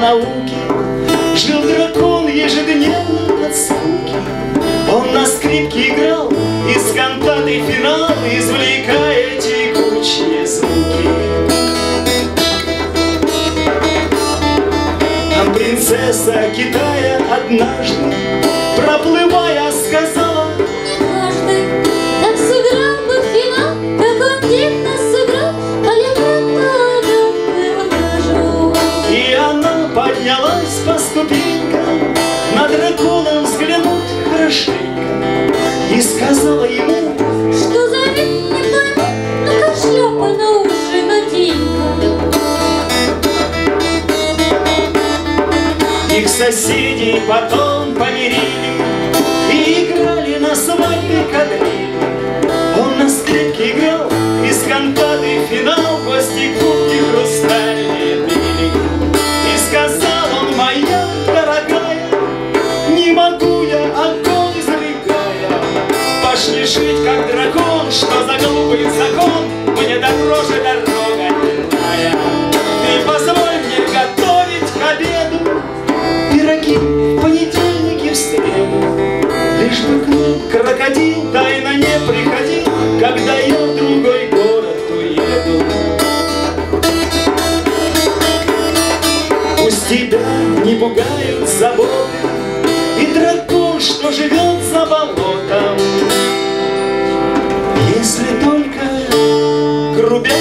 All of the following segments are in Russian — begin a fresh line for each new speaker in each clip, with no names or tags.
науки Жил дракон ежедневно от скуки. Он на скрипке играл из кантаты финал Извлекая текучие звуки. А принцесса Китая однажды Проплывая поднялась по ступенькам На дракона взглянуть хорошенько. И сказала ему
Что за вид не пойму, ну как шляпа на уши наденька.
Их соседей потом помирили И играли на свадьбе кадрили Он на скрипке играл из кантаты финал Гости Жить как дракон Что за глупый закон? Мне дороже дорога иная Ты позволь мне готовить к обеду Пироги в понедельник и в среду. Лишь бы к нам крокодил тайно не приходил Когда я в другой город уеду. Пусть тебя не пугают заботы И дракон, что живет Если только грубя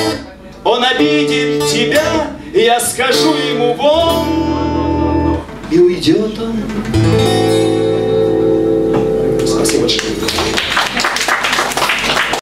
он обидит тебя Я скажу ему вон! И уйдет он